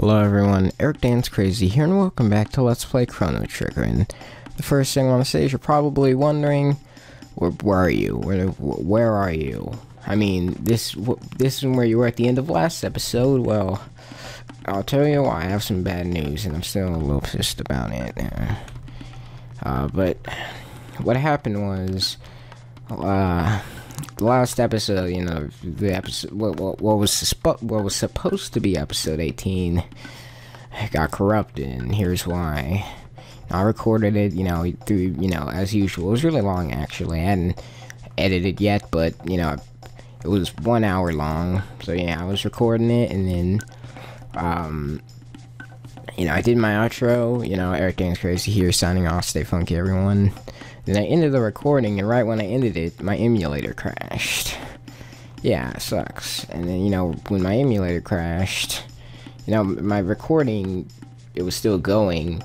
Hello everyone, Erick Danced Crazy here and welcome back to Let's Play Chrono Trigger and the first thing I want to say is you're probably wondering where, where are you? Where, where are you? I mean, this this is where you were at the end of last episode. Well, I'll tell you why. I have some bad news and I'm still a little pissed about it. Uh, but what happened was uh last episode, you know, the episode, what, what, what was what was supposed to be episode 18 got corrupted, and here's why. I recorded it, you know, through, you know, as usual. It was really long, actually. I hadn't edited yet, but, you know, it was one hour long. So, yeah, I was recording it, and then, um, you know, I did my outro. You know, Erick Danced Crazy here, signing off. Stay funky, everyone. Then I ended the recording, and right when I ended it, my emulator crashed. Yeah, it sucks. And then, you know, when my emulator crashed, you know, my recording, it was still going.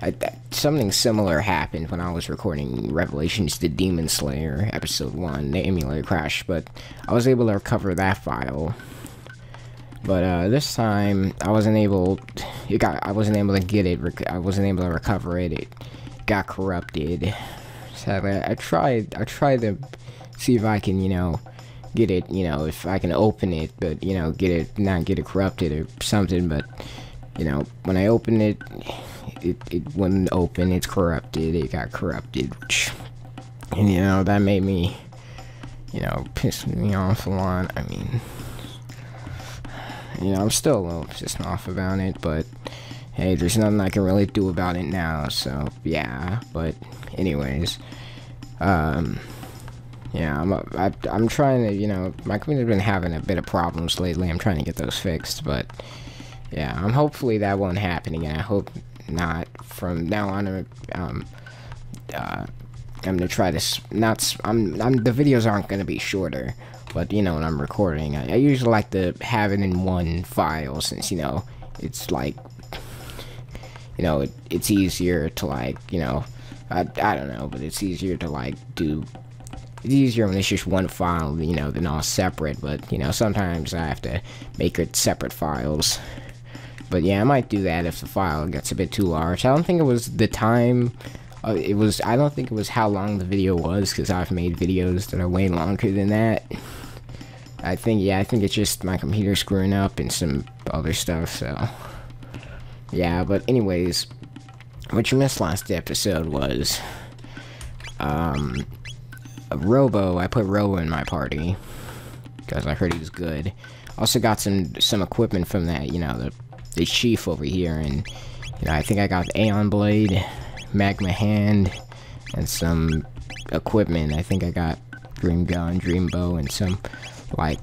I, something similar happened when I was recording Revelations the Demon Slayer, episode 1. The emulator crashed, but I was able to recover that file. But uh, this time, I wasn't able. It got. I wasn't able to get it. I wasn't able to recover it. It got corrupted. Sadly, I tried. I tried to see if I can, you know, get it. You know, if I can open it, but you know, get it, not get it corrupted or something. But you know, when I opened it, it it wouldn't open. It's corrupted. It got corrupted, and you know that made me, you know, piss me off a lot. I mean, you know, I'm still a little pissed off about it, but hey, there's nothing I can really do about it now, so, yeah, but, anyways, um, yeah, I'm, I, I'm trying to, you know, my computer's been having a bit of problems lately, I'm trying to get those fixed, but, yeah, I'm hopefully that won't happen again, I hope not, from now on, um, uh, I'm gonna try this, not, I'm, I'm, the videos aren't gonna be shorter, but, you know, when I'm recording, I, I usually like to have it in one file, since, you know, it's like you know, it, it's easier to like, you know, I, I don't know, but it's easier to like do, it's easier when it's just one file, you know, than all separate, but, you know, sometimes I have to make it separate files. But yeah, I might do that if the file gets a bit too large. I don't think it was the time, uh, it was, I don't think it was how long the video was, because I've made videos that are way longer than that. I think, yeah, I think it's just my computer screwing up and some other stuff, so... Yeah, but anyways, what you missed last episode was, um, Robo, I put Robo in my party, because I heard he was good. Also got some, some equipment from that, you know, the, the chief over here, and, you know, I think I got Aeon Blade, Magma Hand, and some equipment. I think I got Dream Gun, Dream Bow, and some, like,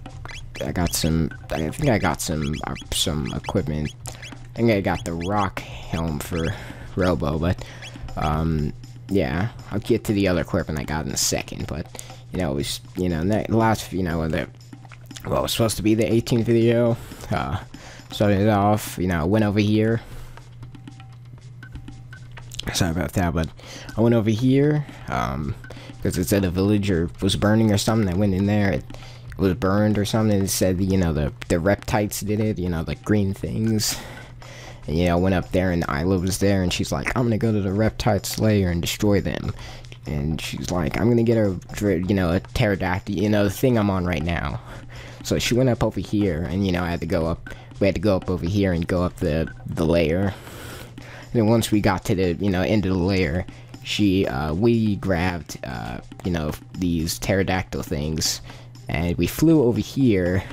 I got some, I think I got some, uh, some equipment I think I got the rock helm for Robo, but, um, yeah, I'll get to the other equipment I got in a second, but, you know, it was, you know, that last, you know, the, well, it was supposed to be the 18th video, uh, started it off, you know, I went over here, sorry about that, but I went over here, um, because it said a villager was burning or something, I went in there, it, it was burned or something, it said, the you know, the, the reptites did it, you know, the green things, and yeah, I went up there and Ayla was there and she's like, I'm gonna go to the Reptite Lair and destroy them. And she's like, I'm gonna get a, you know, a pterodactyl, you know, the thing I'm on right now. So she went up over here and, you know, I had to go up, we had to go up over here and go up the, the layer. And then once we got to the, you know, end of the layer, she, uh, we grabbed, uh, you know, these pterodactyl things and we flew over here.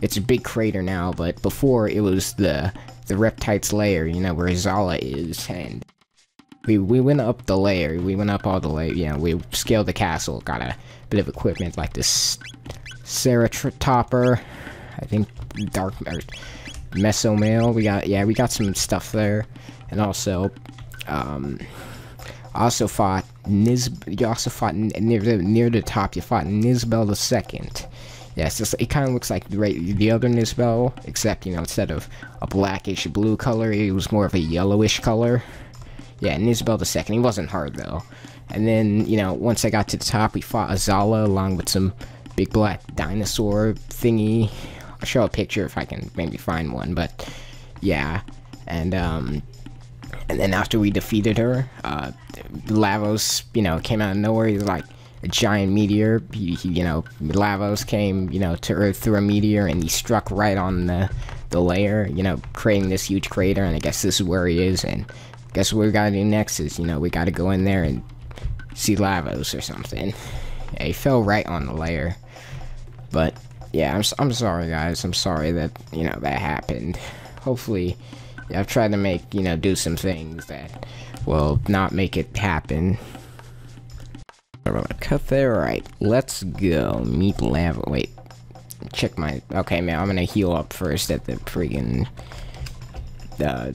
It's a big crater now, but before it was the the Reptite's lair, you know, where Zala is, and we we went up the layer, we went up all the way, you know, we scaled the castle, got a bit of equipment like this Ceratopper, I think Dark or Mesomail, we got, yeah, we got some stuff there, and also, um, also fought Niz, you also fought near the, near the top, you fought Nizbel the second, yeah, it's just, it kind of looks like the, the other Nizbel, except, you know, instead of a blackish blue color, it was more of a yellowish color. Yeah, Nizbel the second. He wasn't hard, though. And then, you know, once I got to the top, we fought Azala along with some big black dinosaur thingy. I'll show a picture if I can maybe find one, but yeah, and um, and then after we defeated her, uh, Lavos, you know, came out of nowhere. He was like a giant meteor. He, he, you know, Lavos came, you know, to Earth through a meteor, and he struck right on the the layer, you know, creating this huge crater. And I guess this is where he is. And I guess what we gotta do next is, you know, we gotta go in there and see Lavos or something. Yeah, he fell right on the layer. But yeah, I'm I'm sorry, guys. I'm sorry that you know that happened. Hopefully, I've tried to make you know do some things that will not make it happen. Alright, let's go. Meet lava. Wait. Check my... Okay, man, I'm gonna heal up first at the friggin... The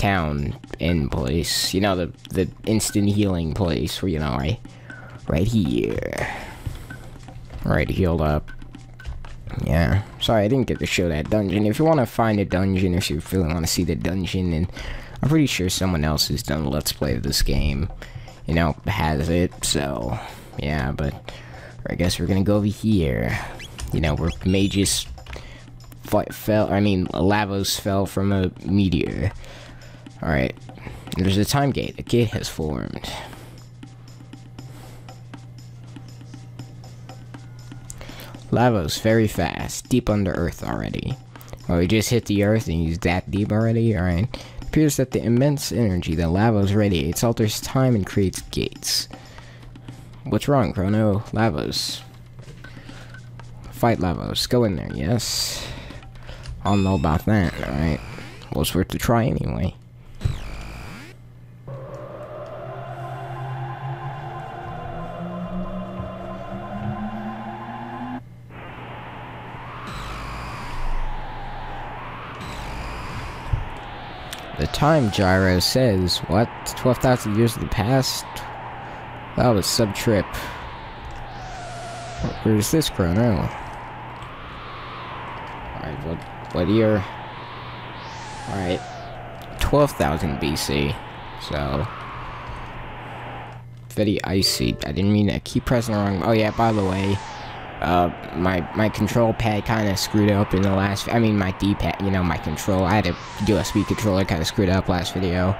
town in place. You know, the the instant healing place where, you know, right, right here. Right, healed up. Yeah. Sorry, I didn't get to show that dungeon. If you want to find a dungeon, if you really want to see the dungeon, and I'm pretty sure someone else has done Let's Play of this game you know, has it, so, yeah, but I guess we're gonna go over here, you know, where mages fell, I mean, Lavos fell from a meteor. Alright, there's a time gate, a gate has formed. Lavos, very fast, deep under earth already. Oh, well, we just hit the earth and he's that deep already, alright appears that the immense energy that Lavos radiates alters time and creates gates. What's wrong, Chrono? Lavos. Fight Lavos. Go in there, yes? I'll know about that, alright? Well, it's worth a try anyway. The time gyro says, what? 12,000 years in the past? That was sub-trip. Where's this chrono? Oh. Alright, what, what year? Alright. 12,000 BC. So... Very icy. I didn't mean to keep pressing the wrong... Oh yeah, by the way, uh, my my control pad kind of screwed up in the last. I mean, my D-pad. You know, my control. I had a USB controller kind of screwed up last video.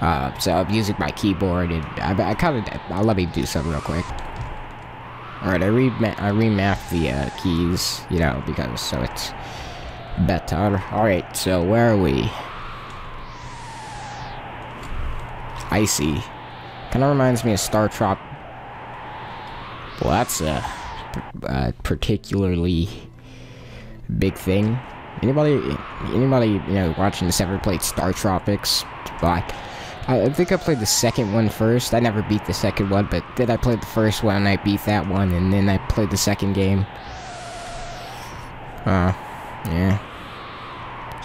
Uh, so I'm using my keyboard, and I, I kind of. I'll let me do something real quick. All right, I re I remapped the uh, keys. You know, because so it's better. All right, so where are we? Icy. Kind of reminds me of Star Trek. Well, that's a uh, particularly big thing. Anybody, anybody, you know, watching this ever played Star Tropics? I, I think I played the second one first. I never beat the second one, but then I played the first one and I beat that one, and then I played the second game. Uh, yeah.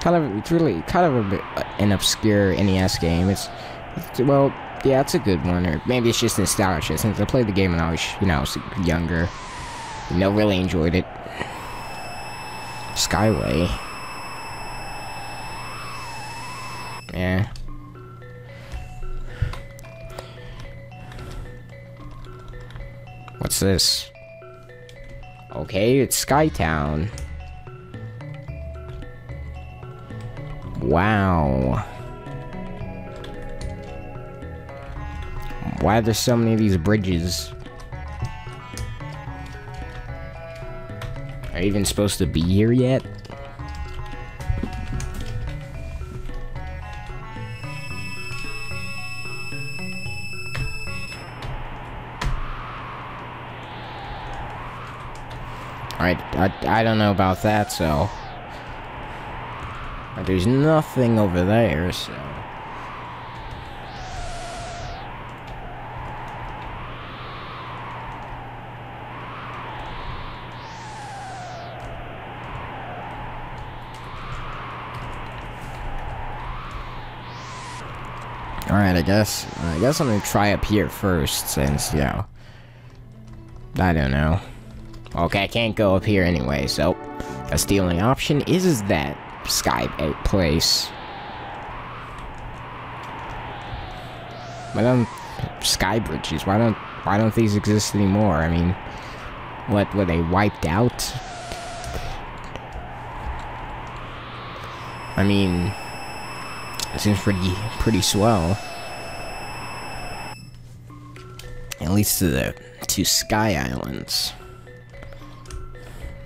Kind of, it's really kind of a uh, an obscure NES game. It's, it's, well, yeah, it's a good one, or maybe it's just nostalgia since I played the game when I was, you know, I was younger. Know, really enjoyed it. Skyway. Yeah. What's this? Okay, it's Skytown. Wow. Why are there so many of these bridges? Are you even supposed to be here yet? Alright, I, I don't know about that, so... There's nothing over there, so... Alright, I guess, I guess I'm gonna try up here first, since, you know, I don't know. Okay, I can't go up here anyway, so, that's the only option, is that sky place. Why don't, sky bridges, why don't, why don't these exist anymore? I mean, what, were they wiped out? I mean, it seems pretty pretty swell. At least to the to Sky Islands.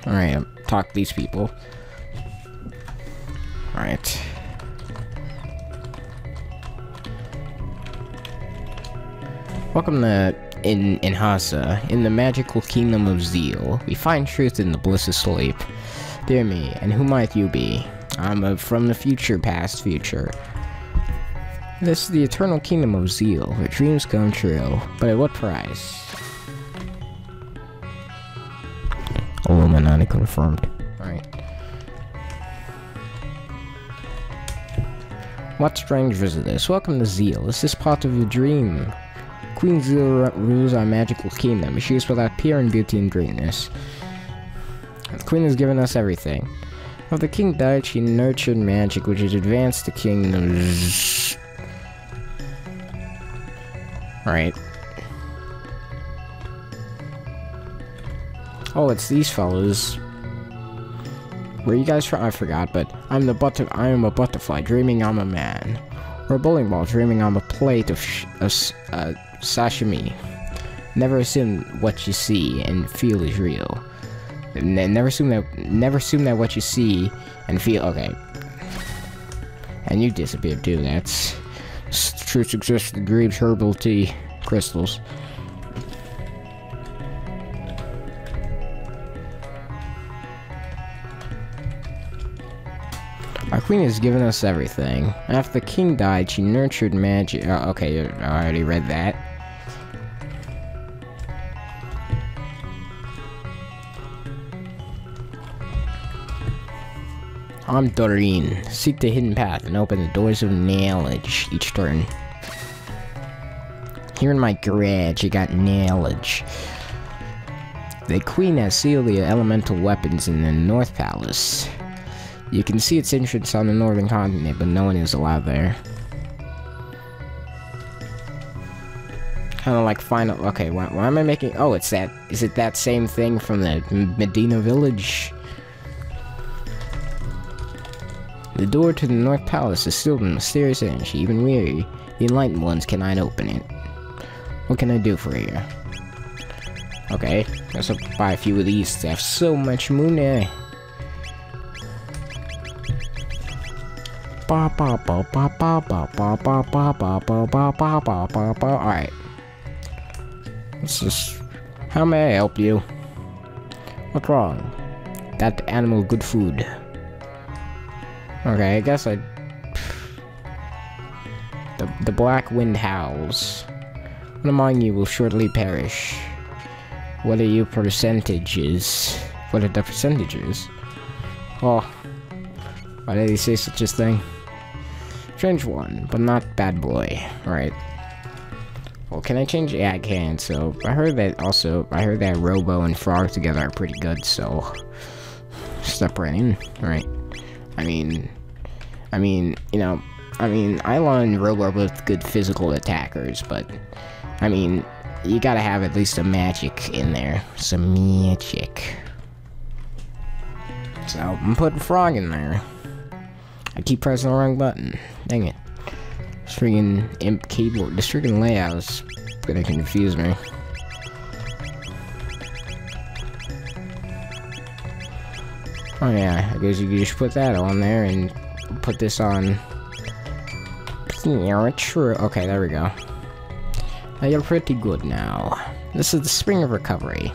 Alright, talk to these people. Alright. Welcome to in Enhasa, in the magical kingdom of Zeal. We find truth in the bliss of sleep. Dear me, and who might you be? I'm a, from the future, past future. This is the eternal kingdom of Zeal, where dreams come true. But at what price? Illuminati confirmed. Alright. What strange visit this? Welcome to Zeal. Is this part of your dream? Queen Zeal rules our magical kingdom. She is without peer in beauty and greatness. The queen has given us everything. After the king died, she nurtured magic, which has advanced the kingdoms. Alright. Oh, it's these fellows. Where you guys from? I forgot, but I'm the butter. I am a butterfly, dreaming I'm a man, or a bowling ball, dreaming I'm a plate of uh, uh, sashimi. Never assume what you see and feel is real. never assume that. Never assume that what you see and feel. Okay. And you disappeared too. That's truth exists. The grapes, herbal tea, crystals. Our queen has given us everything. After the king died, she nurtured magic. Oh, okay, I already read that. I'm Doreen. Seek the hidden path and open the doors of knowledge each turn. Here in my garage, you got knowledge. The queen has sealed the elemental weapons in the North Palace. You can see its entrance on the northern continent, but no one is allowed there. Kind of like final. Okay, why, why, am I making? Oh, it's that. Is it that same thing from the Medina village? The door to the North Palace is sealed in mysterious energy. Even weary, the enlightened ones cannot open it. What can I do for you? Okay, let's buy a few of these to have so much money. Alright. This is... How may I help you? What's wrong? That animal good food. Okay, I guess I... The, the black wind howls. One among you will shortly perish. What are your percentages? What are the percentages? Oh. Why did he say such a thing? Strange one, but not bad boy. Right. Well, can I change? Yeah, I can. So, I heard that also, I heard that Robo and Frog together are pretty good, so... Step right in. Alright. I mean... I mean, you know... I mean, Ayla and Robo are both good physical attackers, but... I mean, you gotta have at least a magic in there. Some magic. So, I'm putting Frog in there. I keep pressing the wrong button. Dang it. This freaking imp keyboard, this freaking layout is gonna confuse me. Oh yeah, I guess you just put that on there and put this on. Yeah, true. Okay, there we go. Now you're pretty good now. This is the Spring of Recovery.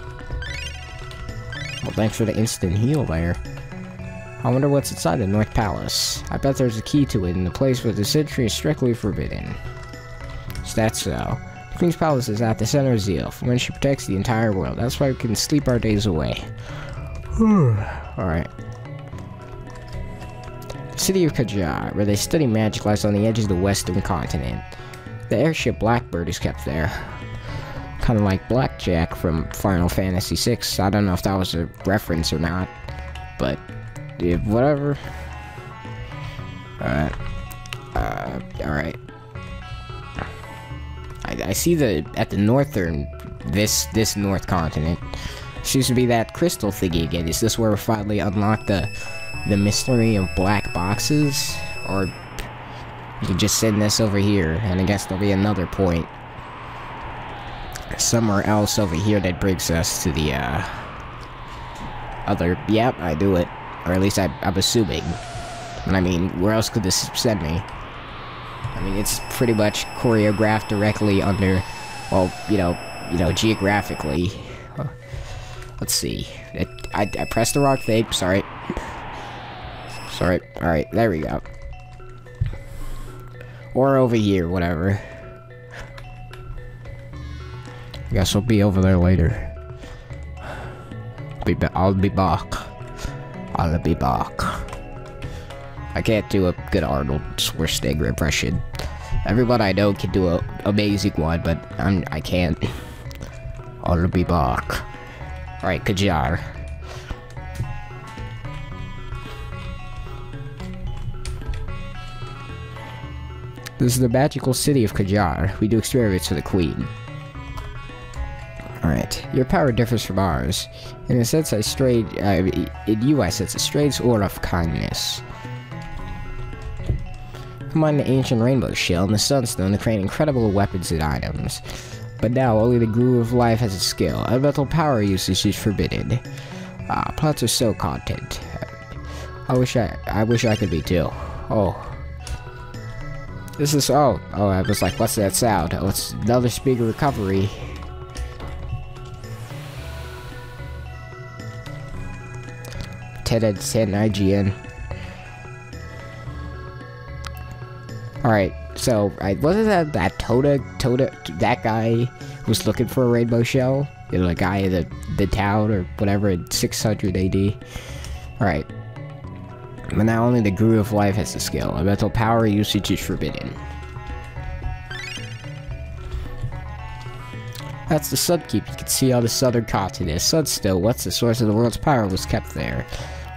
Well, thanks for the instant heal there. I wonder what's inside the North Palace. I bet there's a key to it in the place where the sentry is strictly forbidden. Is that so? The Queen's Palace is at the center of Zeal, from whence she protects the entire world. That's why we can sleep our days away. Alright. The city of Kajar, where they study magic, lies on the edge of the western continent. The airship Blackbird is kept there. Kind of like Blackjack from Final Fantasy VI. I don't know if that was a reference or not, but yeah, whatever. Alright. Uh, alright. I, I see the, at the northern, this, this north continent, seems to be that crystal thingy again. Is this where we finally unlock the, the mystery of black boxes, or you could just send this over here, and I guess there'll be another point somewhere else over here that brings us to the, uh, other, yep, I do it. Or at least I, I'm assuming. And I mean, where else could this send me? I mean, it's pretty much choreographed directly under, well, you know, you know, geographically. Let's see. It, I, I pressed the wrong thing, sorry. Sorry, alright, there we go. Or over here, whatever. I guess I'll be over there later. Be I'll be back. I'll be back. I can't do a good Arnold Schwarzenegger impression. Everyone I know can do a amazing one, but I'm I can't. I'll be back. Alright, Kajar. This is the magical city of Kajar. We do experiments for the queen. Alright, your power differs from ours. In a sense, I strayed, uh, in you I sense a strange aura of kindness. Combine the ancient rainbow shell and the sunstone to create incredible weapons and items. But now, only the Guru of Life has a skill. Elemental power usage is forbidden. Ah, plots are so content. I wish I, I wish I could be too. Oh. This is, oh, oh, I was like, what's that sound? Oh, it's another speaker recovery. 10 out of 10 IGN. Alright, so, I, wasn't that that Toda, Toda, that guy was looking for a rainbow shell? You know, the guy in the, the town or whatever in 600 AD. Alright. But now only the Guru of Life has the skill. A mental power usage is forbidden. That's the Sunkeep. You can see on the southern continent. Sunstone, what's the source of the world's power, was kept there.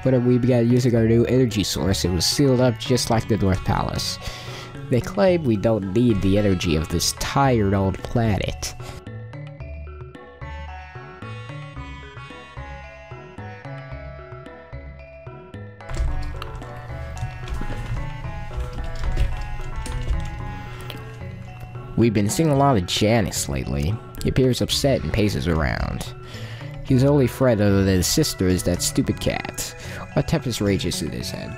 Whenever we began using our new energy source, it was sealed up just like the North Palace. They claim we don't need the energy of this tired old planet. We've been seeing a lot of Janus lately. He appears upset and paces around. His only friend other than his sister is that stupid cat. What tempest rages in his head?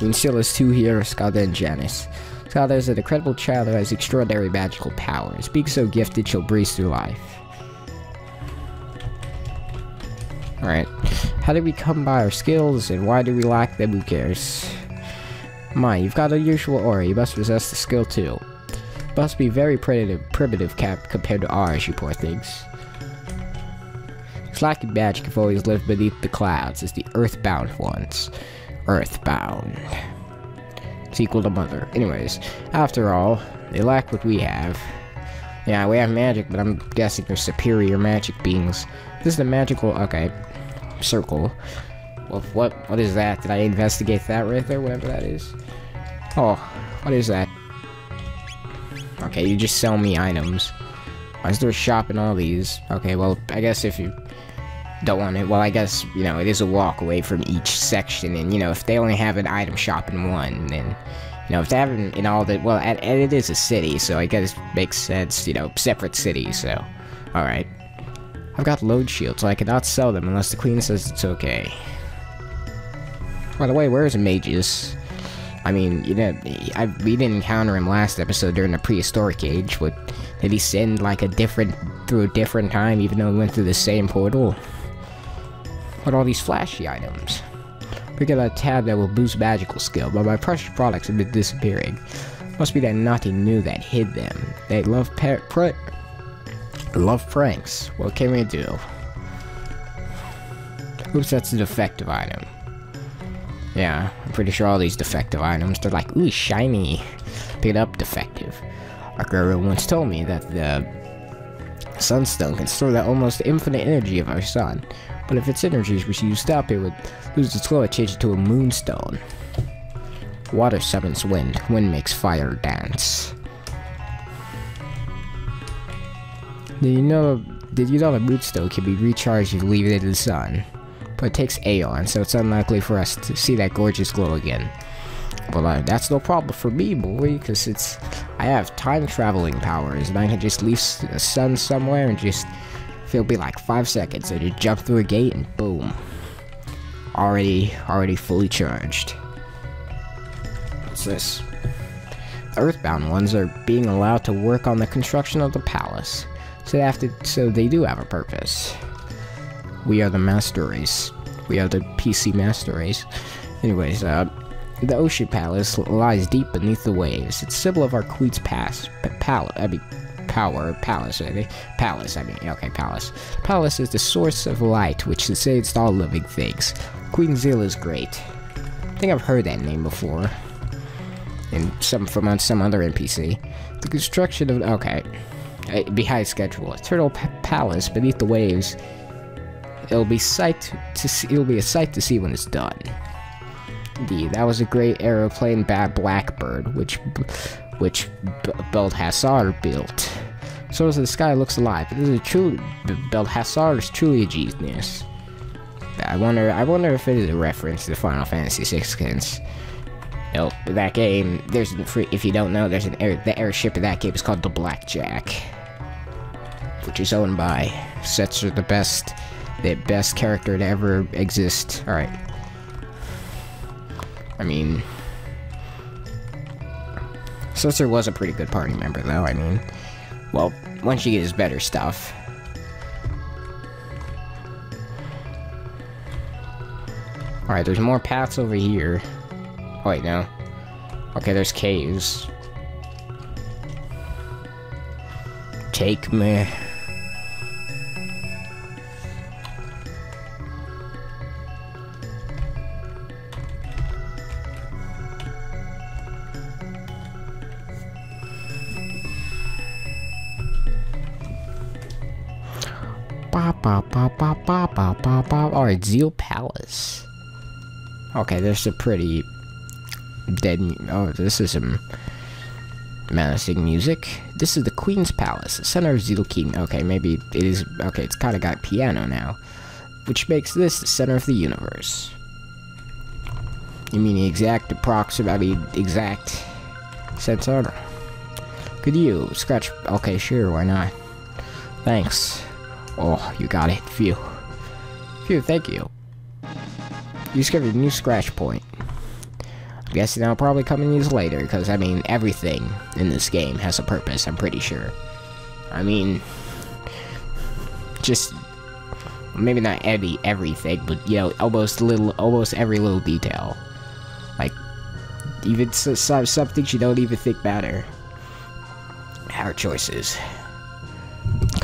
Has two here, Schala and Janus. Schala is an incredible child who has extraordinary magical powers. Being so gifted, she'll breeze through life. Alright. How did we come by our skills, and why do we lack them? Who cares? My, you've got a usual aura. You must possess the skill too. Must be very primitive, primitive cap compared to ours, you poor things. Slacking magic have always lived beneath the clouds as the earthbound ones. Earthbound. It's equal to mother. Anyways, after all, they lack what we have. Yeah, we have magic, but I'm guessing they're superior magic beings. This is the magical, okay, circle. Well, what, what is that? Did I investigate that right there? Whatever that is. Oh, what is that? Okay, you just sell me items. Why is there a shop in all these? Okay, well, I guess if you don't want it, well, I guess, you know, it is a walk away from each section, and, you know, if they only have an item shop in one, then, you know, if they haven't in all the, well, and, and it is a city, so I guess it makes sense, you know, separate cities, so, alright. I've got load shields, so I cannot sell them unless the queen says it's okay. By the way, where is Magus? I mean, you know, I, we didn't encounter him last episode during the prehistoric age. What, did he send like a different, through a different time even though he went through the same portal? What are all these flashy items? Pick up a tab that will boost magical skill, but my precious products have been disappearing. Must be that nothing knew that hid them. They love pr love pranks. What can we do? Oops, that's a defective item. Yeah, I'm pretty sure all these defective items, they're like, ooh, shiny. Pick it up, defective. Guru once told me that the sunstone can store the almost infinite energy of our sun. But if its energy was used up, it would lose its glow and change it to a moonstone. Water summons wind. Wind makes fire dance. Did you know did you know the moonstone can be recharged if you leave it in the sun? But it takes Aeon, so it's unlikely for us to see that gorgeous glow again. Well, uh, that's no problem for me, boy, because it's... I have time-traveling powers, and I can just leave the sun somewhere and just... It'll be like five seconds, and just jump through a gate, and boom. Already, already fully charged. What's this? Earthbound ones are being allowed to work on the construction of the palace. So they have to, so they do have a purpose. We are the master race. We are the PC master race. Anyways, uh, the Ocean Palace lies deep beneath the waves. It's symbol of our queen's past, palace. I mean, power, palace. I mean, palace. I mean, okay, palace. Palace is the source of light, which sustains all living things. Queen Zeal is great. I think I've heard that name before. In some from on some other NPC. The construction of okay, uh, behind schedule. Eternal Palace beneath the waves. It'll be sight to see. It'll be a sight to see when it's done. Indeed, that was a great aeroplane, Bad Blackbird, which which Belthasar built. So as the sky looks alive, this is a true Belthasar is truly a genius. I wonder. I wonder if it is a reference to Final Fantasy VI skins. Nope, that game. There's if you don't know, there's an air. The airship in that game is called the Blackjack, which is owned by Setzer, the best, the best character to ever exist. All right. I mean, Setzer was a pretty good party member, though. I mean, well, once you get his better stuff. Alright, there's more paths over here. Oh, wait, no. Okay, there's caves. Take me. Ba ba ba ba ba ba ba. Alright, Zeal Palace. Okay, there's a pretty dead. Oh, this is some menacing music. This is the Queen's Palace, center of Zeal King. Okay, maybe it is. Okay, it's kind of got piano now, which makes this the center of the universe. You mean the exact approximately exact sense order? Could you scratch? Okay, sure, why not? Thanks. Oh, you got it. Phew. Phew, thank you. You discovered a new scratch point. I'm guessing I'll probably come and use later, because, I mean, everything in this game has a purpose, I'm pretty sure. I mean, just, maybe not every, everything, but, you know, almost little, almost every little detail. Like, even some, some things you don't even think matter. Our choices.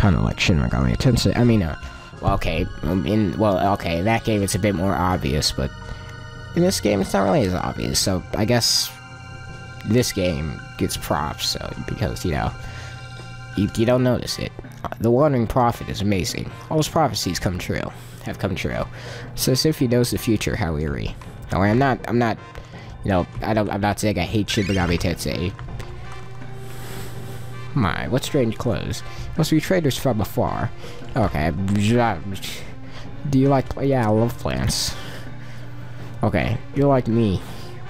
Kind of like Shin Megami Tensei, I mean, uh, well, okay, um, in, well, okay, that game it's a bit more obvious, but in this game it's not really as obvious, so I guess this game gets props, so, because, you know, you, you don't notice it. The Wandering Prophet is amazing. All his prophecies come true, have come true. So as if he knows the future, how eerie. No, I'm not, I'm not, you know, I don't, I'm not saying I hate Shin Megami Tensei. My, what strange clothes. Must be traders from afar. Okay. Do you like... Yeah, I love plants. Okay, you're like me.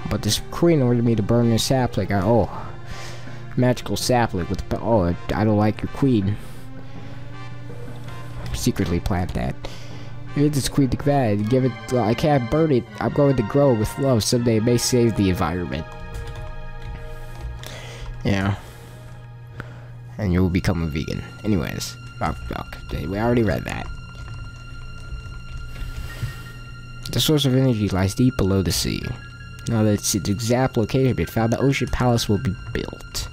But this queen ordered me to burn this sapling. I, oh. Magical sapling with... Oh, I don't like your queen. Secretly plant that. If this queen bad, give it... Well, I can't burn it. I'm going to grow with love. Someday it may save the environment. Yeah and you'll become a vegan. Anyways, okay, we already read that. The source of energy lies deep below the sea. Now that its exact location been found, the Ocean Palace will be built.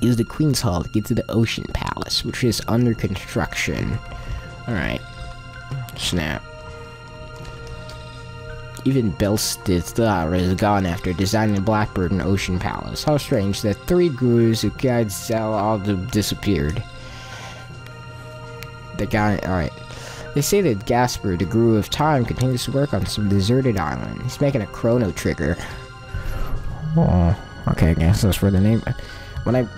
Use the Queen's Hall to get to the Ocean Palace, which is under construction. Alright. Snap. Even Belthasar is gone after designing Blackbird and Ocean Palace. How strange that three gurus who guide Zeal all disappeared. The guy, alright. They say that Gaspar, the guru of time, continues to work on some deserted island. He's making a chrono trigger. Oh, okay, I guess that's where the name... When I,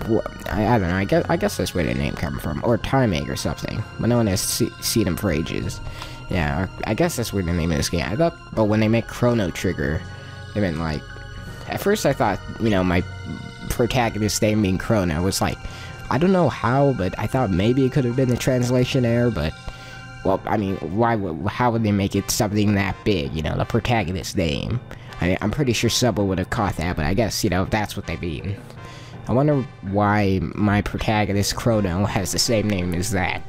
I, I don't know, I guess, I guess that's where the name came from. Or Time Egg or something. But no one has see, seen him for ages. Yeah, I guess that's where the name of this game. I thought, but when they make Chrono Trigger, they meant like. At first, I thought, you know, my protagonist name being Chrono was like, I don't know how, but I thought maybe it could have been the translation error, but. Well, I mean, why would, how would they make it something that big, you know, the protagonist name? I, mean, I'm pretty sure Subba would have caught that, but I guess, you know, that's what they mean. I wonder why my protagonist, Chrono, has the same name as that.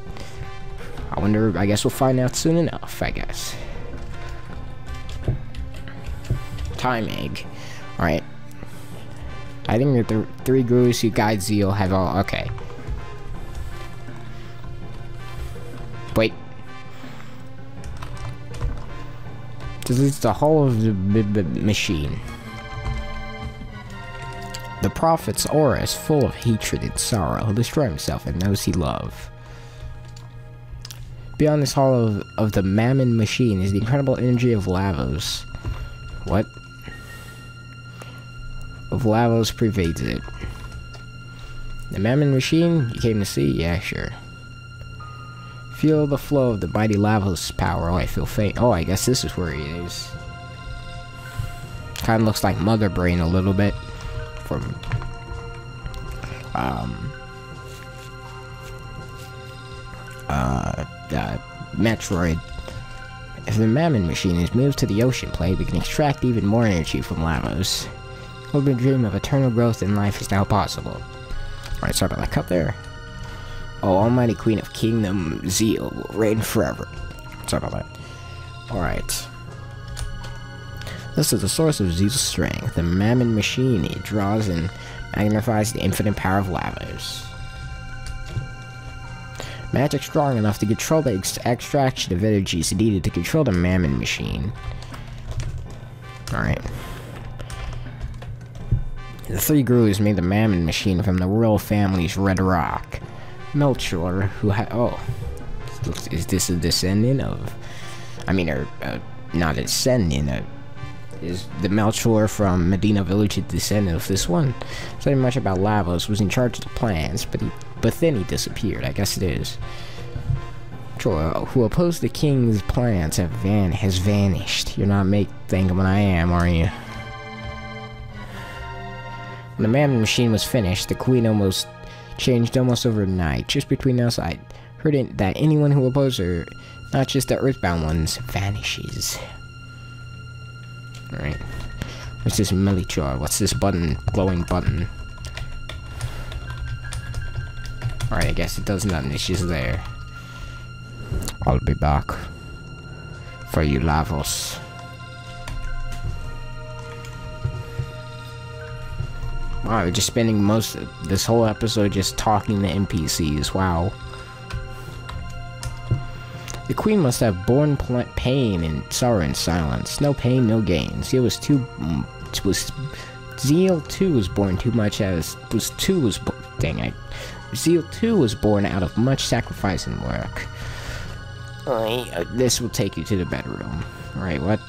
I wonder, I guess we'll find out soon enough, I guess. Time egg. Alright. I think the three gurus who guide Zeal have all, okay. Wait. This is the whole of the machine. The prophet's aura is full of hatred and sorrow. He'll destroy himself and those he loves. Beyond this hall of, of the Mammon machine is the incredible energy of Lavos. What? Of Lavos pervades it. The Mammon machine you came to see? Yeah, sure. Feel the flow of the mighty Lavos power. Oh, I feel faint. Oh, I guess this is where he is. Kind of looks like Mother Brain a little bit from um uh, uh Metroid. If the Mammon machine is moved to the ocean plate, we can extract even more energy from Lavos. What we dream of eternal growth in life is now possible. Alright, sorry about that cut there. Oh, Almighty Queen of Kingdom Zeal will reign forever. Sorry about that. Alright. This is the source of Zeus's strength, the Mammon machine. It draws and magnifies the infinite power of Lavos. Magic strong enough to control the ex extraction of energies needed to control the Mammon machine. Alright. The three gurus made the Mammon machine from the royal family's Red Rock. Melchior, who had- oh. Is this a descendant of- I mean, or, not a descendant, a is the Melchior from Medina Village a descendant of this one? So much about Lavos was in charge of the plans, but he, but then he disappeared. I guess it is. Who opposed the king's plans, have van has vanished. You're not make thinking what I am, are you? When the Mammon machine was finished, the queen almost changed almost overnight. Just between us, I heard it, that anyone who opposed her, not just the earthbound ones, vanishes. Alright. What's this Melchior? What's this button? Glowing button. Alright, I guess it does nothing. Just there. I'll be back. For you, Lavos. Wow, we're just spending most of this whole episode just talking to NPCs. Wow. The queen must have borne pain and sorrow in silence. No pain, no gain. Zeal was too... Mm, was... Zeal too was born too much as... Was too was... Dang, I... Zeal 2 was born out of much sacrifice and work. Uh, this will take you to the bedroom. Right, what?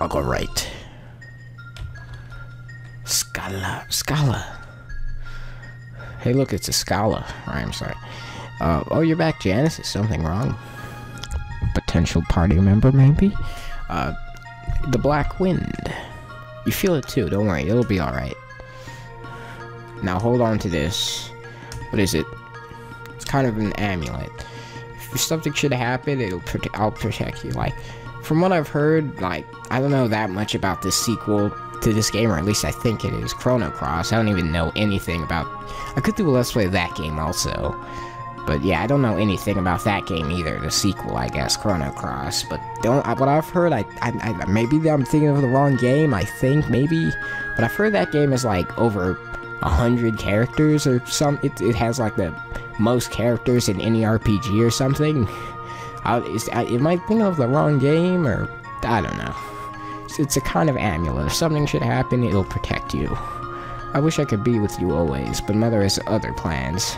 I'll go right. Schala. Schala. Hey, look, it's a Schala. Right, I'm sorry. Uh, oh, you're back, Janus. Is something wrong? Potential party member, maybe? Uh, the Black Wind. You feel it too, don't worry, it'll be alright. Now hold on to this. What is it? It's kind of an amulet. If something should happen, it'll prote I'll protect you. Like, from what I've heard, like, I don't know that much about this sequel to this game, or at least I think it is, Chrono Cross. I don't even know anything about... I could do a Let's Play of that game also. But yeah, I don't know anything about that game either. The sequel, I guess, Chrono Cross. But don't what I've heard, I, I, I maybe I'm thinking of the wrong game. I think maybe, but I've heard that game is like over a hundred characters or some. It it has like the most characters in any RPG or something. I, I, am I thinking of the wrong game or I don't know. It's, it's a kind of amulet. If something should happen, it'll protect you. I wish I could be with you always, but Mother has other plans.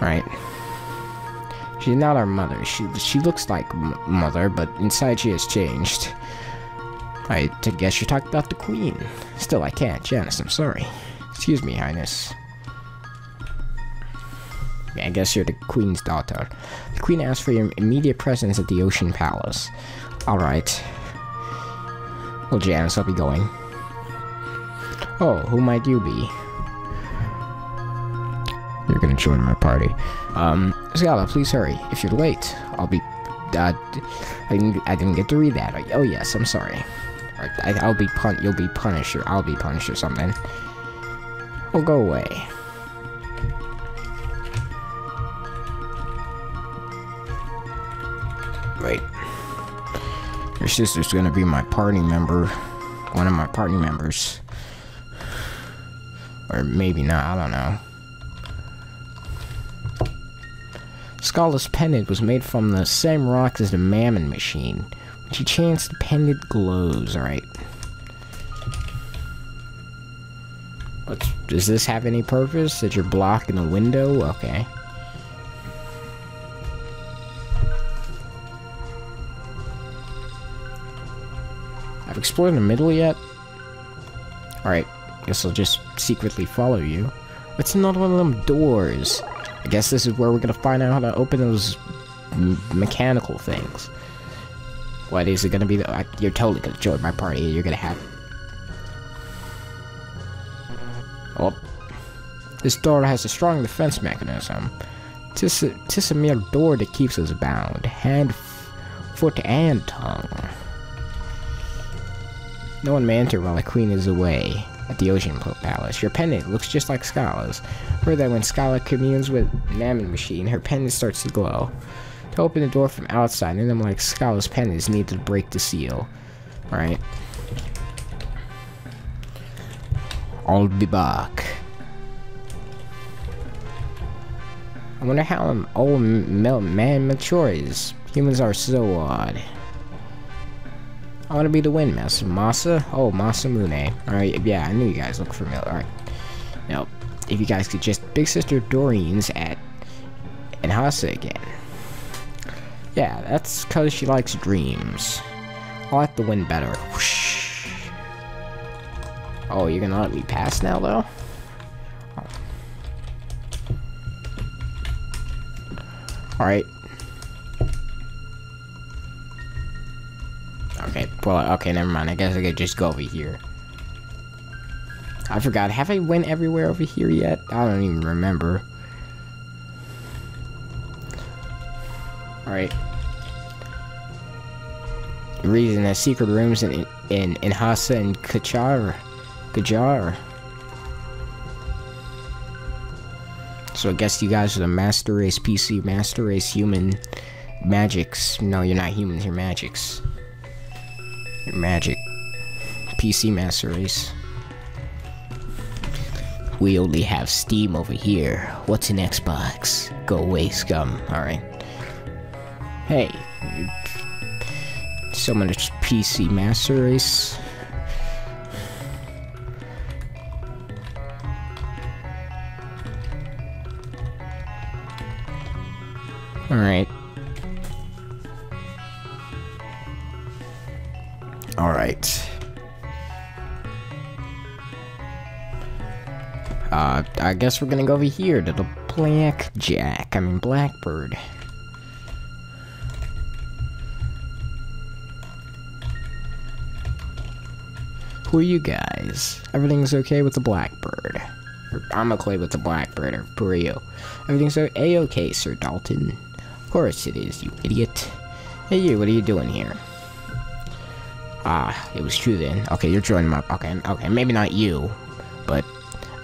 Right. She's not our mother. She she looks like mother, but inside she has changed. I guess you talked about the queen. Still, I can't. Janus, I'm sorry. Excuse me, Highness. I guess you're the queen's daughter. The queen asked for your immediate presence at the Ocean Palace. Alright. Well, Janus, I'll be going. Oh, who might you be? You're gonna join my party. Um, Schala, please hurry. If you're late, I'll be... Uh, I didn't, I didn't get to read that. Oh, yes, I'm sorry. I, will be pun- you'll be punished or I'll be punished or something. Well, go away. Wait. Your sister's gonna be my party member. One of my party members. Or maybe not, I don't know. Schala's pendant was made from the same rock as the Mammon machine. She chants, the pendant glows, alright. Does this have any purpose? That you're blocking the window? Okay. I've explored the middle yet? Alright, guess I'll just secretly follow you. It's another one of them doors. I guess this is where we're gonna find out how to open those mechanical things. What is it gonna be? The, uh, you're totally gonna join my party. You're gonna have Oh. This door has a strong defense mechanism. Tis a, tis a mere door that keeps us bound, hand, foot, and tongue. No one may enter while the queen is away at the Ocean Palace. Your pendant looks just like Schala's. Heard that when Schala communes with Mammon Machine, her pendant starts to glow. To open the door from outside, and them like Schala's pendants need to break the seal. Alright. I'll be back. I wonder how an old man matures. Humans are so odd. I want to be the wind master. Masa? Oh, Masamune. Alright, yeah, I knew you guys look familiar. Alright. Now, if you guys could just Big Sister Doreen's at Enhasa again. Yeah, that's because she likes dreams. I like the wind better. Whoosh. Oh, you're gonna let me pass now, though? Oh. Alright. Okay, well, okay, never mind. I guess I could just go over here. I forgot. Have I went everywhere over here yet? I don't even remember. Alright. Reason that secret rooms in in in and Kachar Kajar. So I guess you guys are the master race PC, master race human magics. No, you're not humans, you're magics. You're magic. PC master race. We only have Steam over here. What's an Xbox? Go away, scum. Alright. Hey. So much PC master race. Alright. Alright. Uh, I guess we're gonna go over here to the Blackjack. I mean, Blackbird. Who are you guys? Everything's okay with the Blackbird. I'm okay with the Blackbird, or who you? Everything's a-okay, Sir Dalton Of course it is, you idiot. Hey you, what are you doing here? Ah, it was true then. Okay, you're joining my- okay, okay, maybe not you, but,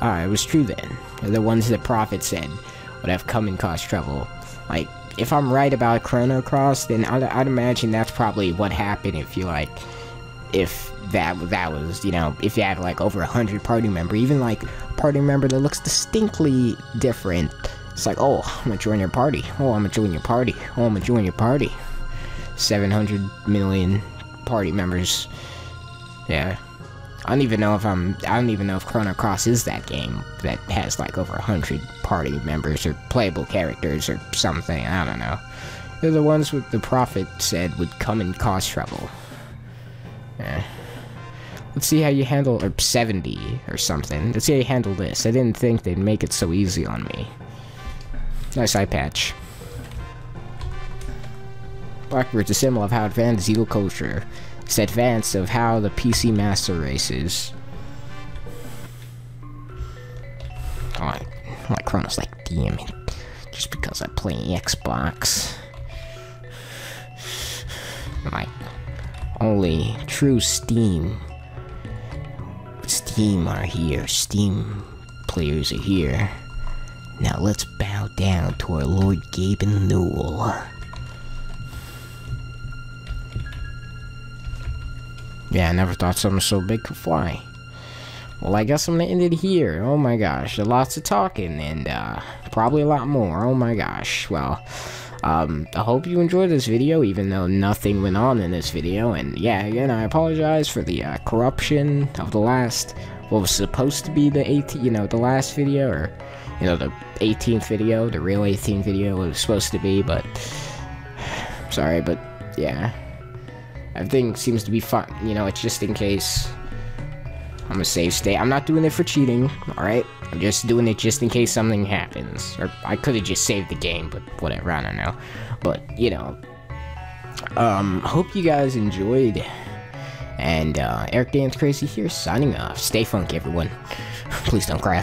ah, it was true then. They're the ones that Prophet said would have come and caused trouble. Like, if I'm right about Chrono Cross, then I'd, I'd imagine that's probably what happened if you, like, if that that was, you know, if you have, like, over a hundred party member, even, like, party member that looks distinctly different it's like, oh, I'm gonna join your party. Oh, I'm gonna join your party. Oh, I'm gonna join your party. 700 million party members. Yeah. I don't even know if I'm, I don't even know if Chrono Cross is that game that has like over 100 party members or playable characters or something. I don't know. They're the ones with the Prophet said would come and cause trouble. Yeah. Let's see how you handle, or 70 or something. Let's see how you handle this. I didn't think they'd make it so easy on me. Nice eye patch. Blackbird's a symbol of how advanced Eagle culture. It's advanced of how the PC Master Race is. Oh, I, like Chronos, like, damn it. Just because I play Xbox. My only true Steam. Steam are here. Steam players are here. Now let's bow down to our Lord Gaben Newell. Yeah, I never thought something so big could fly. Well, I guess I'm gonna end it here. Oh my gosh, lots of talking and uh, probably a lot more. Oh my gosh. Well, um, I hope you enjoyed this video, even though nothing went on in this video. And yeah, again, I apologize for the uh, corruption of the last, what was supposed to be the 18, you know, the last video, or you know, the 18th video, the real 18th video it was supposed to be. But sorry, but yeah. Everything seems to be fine. You know, it's just in case. I'm a safe state. I'm not doing it for cheating, alright? I'm just doing it just in case something happens. Or I could have just saved the game, but whatever, I don't know. But, you know. Um, hope you guys enjoyed. And, uh, Erick Danced Crazy here, signing off. Stay funky, everyone. Please don't cry.